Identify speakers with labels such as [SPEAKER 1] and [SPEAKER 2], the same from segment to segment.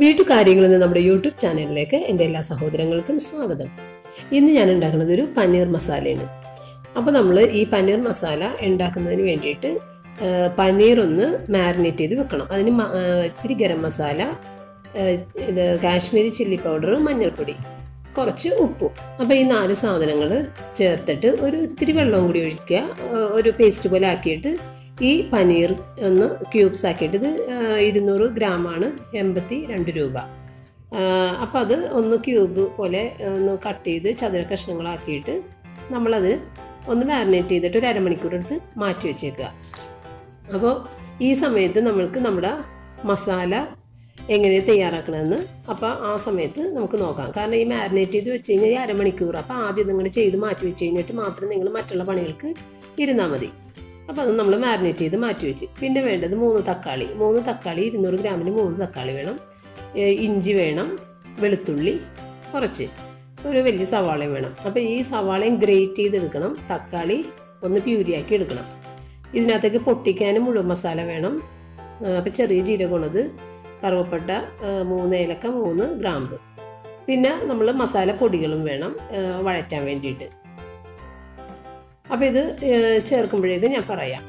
[SPEAKER 1] വീട്ടുകാര്യങ്ങളിൽ നിന്ന് നമ്മുടെ യൂട്യൂബ് ചാനലിലേക്ക് എന്റെ എല്ലാ സഹോദരങ്ങൾക്കും സ്വാഗതം. ഇന്ന് ഞാൻ ഉണ്ടാക്കുന്നത് ഒരു പനീർ മസാലയാണ്. അപ്പോൾ നമ്മൾ ഈ പനീർ മസാല ഉണ്ടാക്കുന്നതിന് വേണ്ടിയിട്ട് പനീർ ഒന്ന് മാരിനേറ്റ് ചെയ്ത് വെക്കണം. അതിന് ഇത്തിരി ഗരം മസാല ഇത് കാശ്മീരി ചില്ലി പൗഡർ മഞ്ഞൾപ്പൊടി കുറച്ച് ഉപ്പും. അപ്പോൾ ഈ നാല് സാധനങ്ങൾ ചേർത്തിട്ട് ഒരു ഇത്തിരി വെള്ളം കൂടി ഒഴിക്കുക. ഒരു പേസ്റ്റ് പോലെ ആക്കിയിട്ട് ഈ പനീർ ഒന്ന് ക്യൂബ്സ് ആക്കിയിട്ട് ഇത് ഇരുന്നൂറ് ഗ്രാമാണ് എൺപത്തി രണ്ട് രൂപ. അപ്പോൾ അത് ഒന്ന് ക്യൂബ് പോലെ ഒന്ന് കട്ട് ചെയ്ത് ചതുര കഷ്ണങ്ങളാക്കിയിട്ട് നമ്മളത് ഒന്ന് മാരിനേറ്റ് ചെയ്തിട്ട് ഒരു അരമണിക്കൂർ എടുത്ത് മാറ്റി വെച്ചേക്കുക. അപ്പോൾ ഈ സമയത്ത് നമ്മൾക്ക് നമ്മുടെ മസാല എങ്ങനെ തയ്യാറാക്കണമെന്ന് അപ്പോൾ ആ സമയത്ത് നമുക്ക് നോക്കാം. കാരണം ഈ മാരിനേറ്റ് ചെയ്ത് വെച്ച് കഴിഞ്ഞാൽ ഈ അരമണിക്കൂർ. അപ്പോൾ ആദ്യം നിങ്ങൾ ചെയ്ത് മാറ്റി വെച്ച് കഴിഞ്ഞിട്ട് മാത്രം നിങ്ങൾ മറ്റുള്ള പണികൾക്ക് ഇരുന്നാൽ മതി. അപ്പോൾ അത് നമ്മൾ മാരിനേറ്റ് ചെയ്ത് മാറ്റി വെച്ച്. പിന്നെ വേണ്ടത് മൂന്ന് തക്കാളി. മൂന്ന് തക്കാളി ഇരുന്നൂറ് ഗ്രാമിന് മൂന്ന് തക്കാളി വേണം. ഇഞ്ചി വേണം വെളുത്തുള്ളി കുറച്ച്. ഒരു വലിയ സവാളയും വേണം. അപ്പോൾ ഈ സവാളയും ഗ്രേറ്റ് ചെയ്തെടുക്കണം. തക്കാളി ഒന്ന് പ്യൂരിയാക്കി എടുക്കണം. ഇതിനകത്തേക്ക് പൊട്ടിക്കാനും മുഴുവൻ മസാല വേണം. അപ്പോൾ ചെറിയ ജീരകമുള്ളത് കറുവപ്പട്ട മൂന്ന് ഏലക്ക മൂന്ന് ഗ്രാമ്പ്. പിന്നെ നമ്മൾ മസാല പൊടികളും വേണം വഴറ്റാൻ വേണ്ടിയിട്ട്. അപ്പോൾ ഇത് ചേർക്കുമ്പോഴേത് ഞാൻ പറയാം.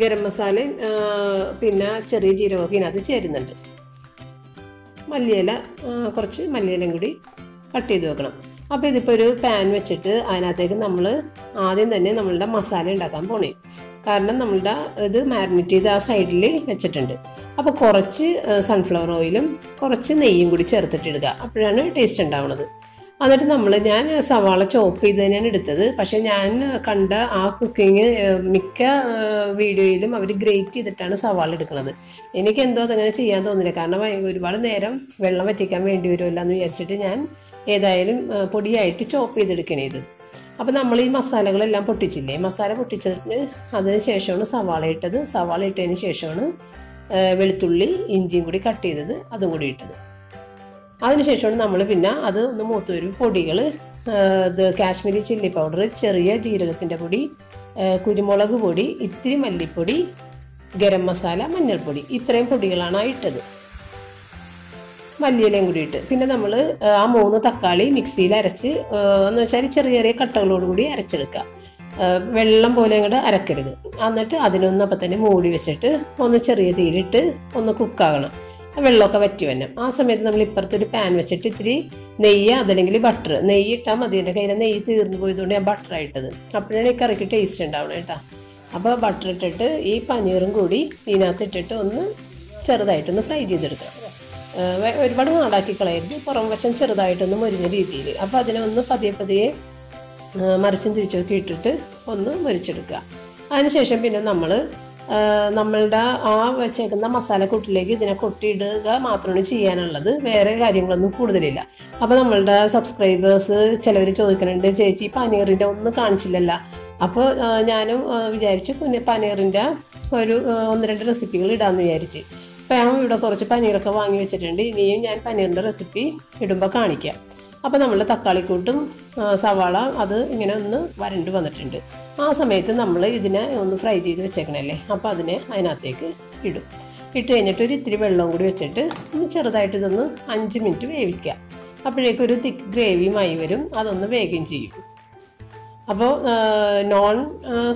[SPEAKER 1] ഗരം മസാലയും പിന്നെ ചെറിയ ജീരകമൊക്കെ ഇതിനകത്ത് ചേരുന്നുണ്ട്. മല്ലിയില കുറച്ച് മല്ലിയിലയും കൂടി കട്ട് ചെയ്ത് വെക്കണം. അപ്പോൾ ഇതിപ്പോൾ ഒരു പാൻ വെച്ചിട്ട് അതിനകത്തേക്ക് നമ്മൾ ആദ്യം തന്നെ നമ്മളുടെ മസാല ഉണ്ടാക്കാൻ പോണേ. കാരണം നമ്മളുടെ ഇത് മാരിനേറ്റ് ചെയ്ത് ആ സൈഡിൽ വെച്ചിട്ടുണ്ട്. അപ്പോൾ കുറച്ച് സൺഫ്ലവർ ഓയിലും കുറച്ച് നെയ്യും കൂടി ചേർത്തിട്ടിടുക അപ്പോഴാണ് ടേസ്റ്റ് ഉണ്ടാവുന്നത് എന്നിട്ട് നമ്മൾ ഞാൻ സവാള ചോപ്പ് ചെയ്ത് തന്നെയാണ് എടുത്തത്. പക്ഷേ ഞാൻ കണ്ട ആ കുക്കിങ് മിക്ക വീഡിയോയിലും അവർ ഗ്രേറ്റ് ചെയ്തിട്ടാണ് സവാള എടുക്കുന്നത്. എനിക്ക് എന്തോ അതങ്ങനെ ചെയ്യാൻ തോന്നില്ല കാരണം ഒരുപാട് നേരം വെള്ളം വറ്റിക്കാൻ വേണ്ടി വരുമല്ലോ എന്ന് വിചാരിച്ചിട്ട് ഞാൻ ഏതായാലും പൊടിയായിട്ട് ചോപ്പ് ചെയ്തെടുക്കണേ ഇത്. അപ്പോൾ നമ്മൾ ഈ മസാലകളെല്ലാം പൊട്ടിച്ചില്ലേ? മസാല പൊട്ടിച്ചതിന് അതിന് ശേഷമാണ് സവാള ഇട്ടത്. സവാള ഇട്ടതിന് ശേഷമാണ് വെളുത്തുള്ളി ഇഞ്ചിയും കൂടി കട്ട് ചെയ്തത്. അതും കൂടി ഇട്ടത്. അതിനുശേഷമാണ് നമ്മൾ പിന്നെ അത് ഒന്ന് മൂത്ത് വരും. പൊടികൾ ഇത് കാശ്മീരി ചില്ലി പൗഡർ ചെറിയ ജീരകത്തിന്റെ പൊടി കുരുമുളക് പൊടി ഇത്തിരി മല്ലിപ്പൊടി ഗരം മസാല മഞ്ഞൾപ്പൊടി. ഇത്രയും പൊടികളാണ് ഇട്ടത്. മല്ലിയിലയും കൂടി ഇട്ട്. പിന്നെ നമ്മൾ ആ മൂന്ന് തക്കാളി മിക്സിയിൽ അരച്ച് എന്ന് വെച്ചാൽ ചെറിയ ചെറിയ കട്ടകളോട് കൂടി അരച്ചെടുക്കുക. വെള്ളം പോലെ അങ്ങോട്ട് അരക്കരുത്. എന്നിട്ട് അതിനൊന്നപ്പം തന്നെ മൂടി വെച്ചിട്ട് ഒന്ന് ചെറിയ തീയിലിട്ട് ഒന്ന് കുക്കാകണം വെള്ളമൊക്കെ വറ്റി വന്നു ആ സമയത്ത് നമ്മൾ ഇപ്പുറത്തൊരു പാൻ വെച്ചിട്ട് ഇത്തിരി നെയ്യ് അതല്ലെങ്കിൽ ബട്ടർ നെയ്യ് ഇട്ടാൽ മതി. എന്റെ കയ്യിൽ നെയ്യ് തീർന്നു പോയതുകൊണ്ട് ഞാൻ ബട്ടർ ഇട്ടത്. അപ്പോഴാണ് ഈ കറിക്ക് ടേസ്റ്റ് ഉണ്ടാവണം കേട്ടോ. അപ്പോൾ ബട്ടർ ഇട്ടിട്ട് ഈ പനീറും കൂടി ഇതിനകത്ത് ഇട്ടിട്ട് ഒന്ന് ചെറുതായിട്ടൊന്ന് ഫ്രൈ ചെയ്തെടുക്കണം ഒരുപാട് നാടാക്കി കളയരുത്. പുറം വശം ചെറുതായിട്ടൊന്ന് മുരിഞ്ഞ രീതിയിൽ. അപ്പോൾ അതിനെ ഒന്ന് പതിയെ പതിയെ മറിച്ചും തിരിച്ചൊക്കെ ഇട്ടിട്ട് ഒന്ന് മുരിച്ചെടുക്കുക. അതിനുശേഷം പിന്നെ നമ്മൾ നമ്മളുടെ ആ വെച്ചേക്കുന്ന മസാലക്കൂട്ടിലേക്ക് ഇതിനെ കൊട്ടിയിടുക മാത്രമാണ് ചെയ്യാനുള്ളത്. വേറെ കാര്യങ്ങളൊന്നും കൂടുതലില്ല. അപ്പോൾ നമ്മളുടെ സബ്സ്ക്രൈബേഴ്സ് ചിലവർ ചോദിക്കുന്നുണ്ട് ചേച്ചി പനീറിന്റെ ഒന്നും കാണിച്ചില്ലല്ലോ. അപ്പോൾ ഞാനും വിചാരിച്ചു പിന്നെ പനീറിന്റെ ഒരു ഒന്ന് രണ്ട് റെസിപ്പികൾ ഇടാമെന്ന് വിചാരിച്ച്. അപ്പോൾ ഞാൻ ഇവിടെ കുറച്ച് പനീറൊക്കെ വാങ്ങി വെച്ചിട്ടുണ്ട്. ഇനിയും ഞാൻ പനീറിന്റെ റെസിപ്പി ഇടുമ്പോൾ കാണിക്കാം. അപ്പോൾ നമ്മൾ തക്കാളിക്കൂട്ടും സവാള അത് ഇങ്ങനെ ഒന്ന് വരണ്ട് വന്നിട്ടുണ്ട്. ആ സമയത്ത് നമ്മൾ ഇതിനെ ഒന്ന് ഫ്രൈ ചെയ്ത് വെച്ചേക്കണല്ലേ? അപ്പോൾ അതിനെ അതിനകത്തേക്ക് ഇടും. ഇട്ട് കഴിഞ്ഞിട്ട് ഒരു ഇത്തിരി വെള്ളവും കൂടി വെച്ചിട്ട് ഒന്ന് ചെറുതായിട്ട് ഇതൊന്ന് അഞ്ച് മിനിറ്റ് വേവിക്കുക. അപ്പോഴേക്കൊരു തിക്ക് ഗ്രേവിയുമായി വരും. അതൊന്ന് വേഗം ചെയ്യും. അപ്പോൾ നോൺ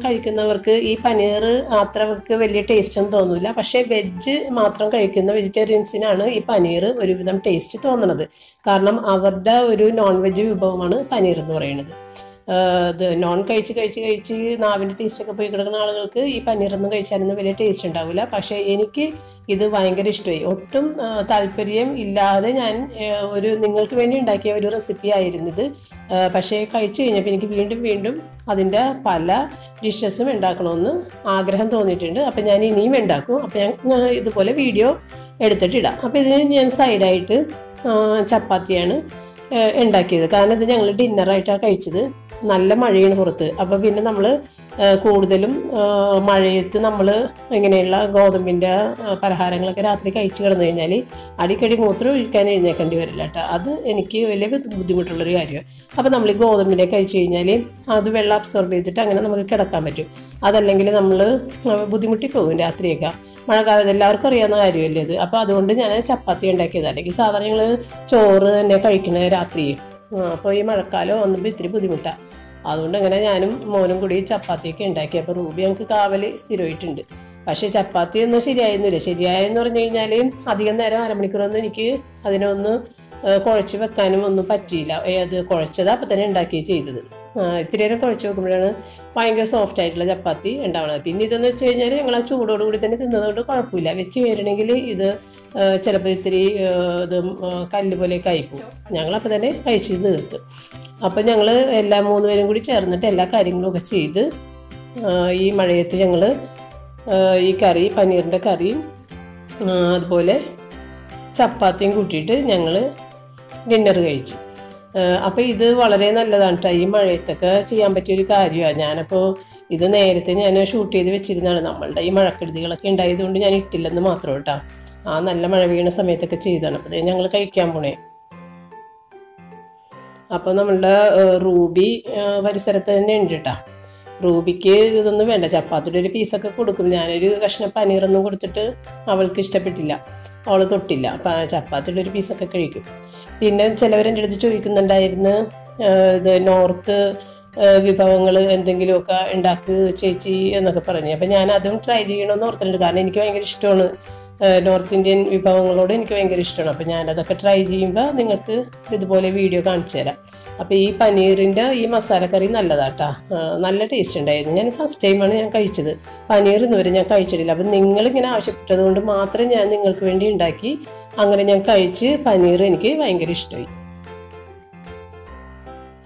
[SPEAKER 1] കഴിക്കുന്നവർക്ക് ഈ പനീർ അത്രവർക്ക് വലിയ ടേസ്റ്റ് ഒന്നും തോന്നില്ല പക്ഷേ വെജ് മാത്രം കഴിക്കുന്ന വെജിറ്റേറിയൻസിനാണ് ഈ പനീർ ഒരുവിധം ടേസ്റ്റ് തോന്നുന്നത് കാരണം അവരുടെ ഒരു നോൺ വെജ് വിഭവമാണ് പനീർ എന്ന് പറയുന്നത്. ഇത് നോൺ കഴിച്ച് കഴിച്ച് കഴിച്ച് നാവിന്റെ ടേസ്റ്റൊക്കെ പോയി കിടക്കുന്ന ആളുകൾക്ക് ഈ പനീറൊന്നും കഴിച്ചാലൊന്നും വലിയ ടേസ്റ്റ് ഉണ്ടാവില്ല പക്ഷേ എനിക്ക് ഇത് ഭയങ്കര ഇഷ്ടമായി. ഒട്ടും താല്പര്യം ഇല്ലാതെ ഞാൻ ഒരു നിങ്ങൾക്ക് വേണ്ടി ഉണ്ടാക്കിയ ഒരു റെസിപ്പി ആയിരുന്നു ഇത്. പക്ഷേ കഴിച്ചു കഴിഞ്ഞപ്പോൾ എനിക്ക് വീണ്ടും വീണ്ടും അതിന്റെ പല ഡിഷസും ഉണ്ടാക്കണമെന്ന് ആഗ്രഹം തോന്നിയിട്ടുണ്ട്. അപ്പം ഞാൻ ഇനിയും ഉണ്ടാക്കും. അപ്പം ഞാൻ ഇതുപോലെ വീഡിയോ എടുത്തിട്ടിടാം. അപ്പോൾ ഇതിന് ഞാൻ സൈഡായിട്ട് ചപ്പാത്തിയാണ് ഉണ്ടാക്കിയത്. കാരണം ഇത് ഞങ്ങൾ ഡിന്നറായിട്ടാണ് കഴിച്ചത്. നല്ല മഴയാണ് പുറത്ത്. അപ്പോൾ പിന്നെ നമ്മൾ കൂടുതലും മഴയത്ത് നമ്മൾ ഇങ്ങനെയുള്ള ഗോതമ്പിന്റെ പലഹാരങ്ങളൊക്കെ രാത്രി കഴിച്ചു കിടന്നു കഴിഞ്ഞാൽ അടിക്കടി മൂത്രം ഒഴിക്കാൻ എഴുന്നേക്കേണ്ടി വരില്ല കേട്ടോ. അത് എനിക്ക് വലിയ ബുദ്ധി- ബുദ്ധിമുട്ടുള്ളൊരു കാര്യമാണ്. അപ്പോൾ നമ്മൾ ഈ ഗോതമ്പിന്റെ കഴിച്ചു കഴിഞ്ഞാൽ അത് വെള്ളം അബ്സോർബ് ചെയ്തിട്ട് അങ്ങനെ നമുക്ക് കിടക്കാൻ പറ്റും. അതല്ലെങ്കിൽ നമ്മൾ ബുദ്ധിമുട്ടി പോകും രാത്രിയൊക്കെ. മഴക്കാലത്ത് എല്ലാവർക്കും അറിയാവുന്ന കാര്യമല്ലേ ഇത്. അപ്പോൾ അതുകൊണ്ട് ഞാൻ ചപ്പാത്തി ഉണ്ടാക്കിയത്. അല്ലെങ്കിൽ സാധാരണ ഞങ്ങൾ ചോറ് തന്നെ കഴിക്കണത് രാത്രി അപ്പോൾ ഈ മഴക്കാലം ഒന്നും ഇത്തിരി ബുദ്ധിമുട്ടാണ് അതുകൊണ്ട് അങ്ങനെ ഞാനും മോനും കൂടി ചപ്പാത്തിയൊക്കെ ഉണ്ടാക്കി. അപ്പോൾ റൂബി ഞങ്ങൾക്ക് കാവൽ സ്ഥിരമായിട്ടുണ്ട്. പക്ഷേ ചപ്പാത്തി ഒന്നും ശരിയായിരുന്നില്ല. ശരിയായെന്ന് പറഞ്ഞു കഴിഞ്ഞാൽ അധികം നേരം അരമണിക്കൂറൊന്നും എനിക്ക് അതിനൊന്ന് കുഴച്ച് വെക്കാനും ഒന്നും പറ്റിയില്ല. അത് കുഴച്ചത് അപ്പം തന്നെ ഉണ്ടാക്കി ചെയ്തത്. ഇത്തിരി നേരം കുഴച്ച് വെക്കുമ്പോഴാണ് ഭയങ്കര സോഫ്റ്റ് ആയിട്ടുള്ള ചപ്പാത്തി ഉണ്ടാവുന്നത്. പിന്നെ ഇതെന്ന് വെച്ച് കഴിഞ്ഞാൽ ഞങ്ങൾ ആ ചൂടോടുകൂടി തന്നെ തിന്നതുകൊണ്ട് കുഴപ്പമില്ല. വെച്ച് വരണമെങ്കിൽ ഇത് ചിലപ്പോൾ ഇത്തിരി ഇത് കല്ല് പോലെയൊക്കെ ആയിപ്പോവും. ഞങ്ങളപ്പോൾ തന്നെ കഴിച്ച് തീർത്ത്. അപ്പം ഞങ്ങൾ എല്ലാ മൂന്ന് പേരും കൂടി ചേർന്നിട്ട് എല്ലാ കാര്യങ്ങളൊക്കെ ചെയ്ത് ഈ മഴയത്ത് ഞങ്ങൾ ഈ കറി പനീറിന്റെ കറിയും അതുപോലെ ചപ്പാത്തിയും കൂട്ടിയിട്ട് ഞങ്ങൾ ഡിന്നർ കഴിച്ചു. അപ്പോൾ ഇത് വളരെ നല്ലതാണ് കേട്ടോ ഈ മഴയത്തൊക്കെ ചെയ്യാൻ പറ്റിയൊരു കാര്യമാണ് ഞാനപ്പോൾ ഇത് നേരത്തെ ഞാൻ ഷൂട്ട് ചെയ്ത് വെച്ചിരുന്നതാണ്. നമ്മളുടെ ഈ മഴക്കെടുതികളൊക്കെ ഉണ്ടായതുകൊണ്ട് ഞാൻ ഇട്ടില്ലെന്ന് മാത്രം കേട്ടോ ആ നല്ല മഴ വീണ സമയത്തൊക്കെ ചെയ്തതാണ്. അപ്പോൾ ഞങ്ങൾ കഴിക്കാൻ പോണേ. അപ്പോൾ നമ്മളുടെ റൂബി പരിസരത്ത് തന്നെ ഉണ്ട് കേട്ടോ റൂബിക്ക് ഇതൊന്നും വേണ്ട. ചപ്പാത്തിയുടെ ഒരു പീസൊക്കെ കൊടുക്കും. ഞാനൊരു കഷ്ണം പനീറൊന്നും കൊടുത്തിട്ട് അവൾക്ക് ഇഷ്ടപ്പെട്ടില്ല. അവൾ തൊട്ടില്ല. അപ്പം ചപ്പാത്തിയുടെ ഒരു പീസൊക്കെ കഴിക്കും. പിന്നെ ചിലവരെന്റെ അടുത്ത് ചോദിക്കുന്നുണ്ടായിരുന്നു ഇത് നോർത്ത് വിഭവങ്ങൾ എന്തെങ്കിലുമൊക്കെ ഉണ്ടാക്ക് ചേച്ചി എന്നൊക്കെ പറഞ്ഞു. അപ്പം ഞാൻ അതും ട്രൈ ചെയ്യണമെന്ന് ഓർത്തിട്ടുണ്ട്. കാരണം എനിക്ക് ഭയങ്കര ഇഷ്ടമാണ് നോർത്ത് ഇന്ത്യൻ വിഭവങ്ങളോട് എനിക്ക് ഭയങ്കര ഇഷ്ടമാണ്. അപ്പം ഞാനതൊക്കെ ട്രൈ ചെയ്യുമ്പോൾ നിങ്ങൾക്ക് ഇതുപോലെ വീഡിയോ കാണിച്ചു തരാം. അപ്പോൾ ഈ പനീറിന്റെ ഈ മസാലക്കറി നല്ലതാട്ടാ. നല്ല ടേസ്റ്റ് ഉണ്ടായിരുന്നു. ഞാൻ ഫസ്റ്റ് ടൈമാണ് ഞാൻ കഴിച്ചത്. പനീർ ഇന്നുവരെ ഞാൻ കഴിച്ചിട്ടില്ല. അപ്പം നിങ്ങളിങ്ങനെ ആവശ്യപ്പെട്ടത് കൊണ്ട് മാത്രം ഞാൻ നിങ്ങൾക്ക് വേണ്ടി ഉണ്ടാക്കി അങ്ങനെ ഞാൻ കഴിച്ച് പനീർ എനിക്ക് ഭയങ്കര ഇഷ്ടമായി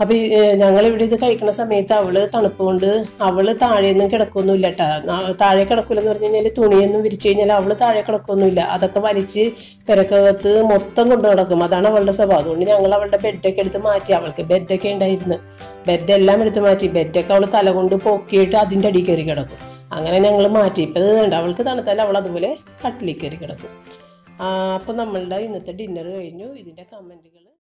[SPEAKER 1] അപ്പം ഞങ്ങളിവിടെ ഇത് കഴിക്കുന്ന സമയത്ത് അവൾ തണുപ്പ് കൊണ്ട് അവൾ താഴെയൊന്നും കിടക്കൊന്നുമില്ല കേട്ടോ താഴെ കിടക്കില്ലെന്ന് പറഞ്ഞു കഴിഞ്ഞാൽ തുണിയൊന്നും വിരിച്ചു കഴിഞ്ഞാൽ അവൾ താഴെ കിടക്കൊന്നുമില്ല. അതൊക്കെ വലിച്ച് പെരക്കകത്ത് മൊത്തം കൊണ്ടു കിടക്കും അതാണ് അവളുടെ സ്വഭാവം. അതുകൊണ്ട് ഞങ്ങൾ അവളുടെ ബെഡൊക്കെ എടുത്ത് മാറ്റി. അവൾക്ക് ബെഡൊക്കെ ഉണ്ടായിരുന്നു. ബെഡെല്ലാം എടുത്ത് മാറ്റി. ബെഡൊക്കെ അവൾ തല കൊണ്ട് പൊക്കിയിട്ട് അതിന്റെ അടി കയറി കിടക്കും. അങ്ങനെ ഞങ്ങൾ മാറ്റി. ഇപ്പം ഇത് അവൾക്ക് തണുത്താൽ അവൾ അതുപോലെ കട്ടിലിൽ കയറി കിടക്കും. അപ്പം നമ്മളുടെ ഇന്നത്തെ ഡിന്നർ കഴിഞ്ഞു. ഇതിന്റെ കമന്റുകൾ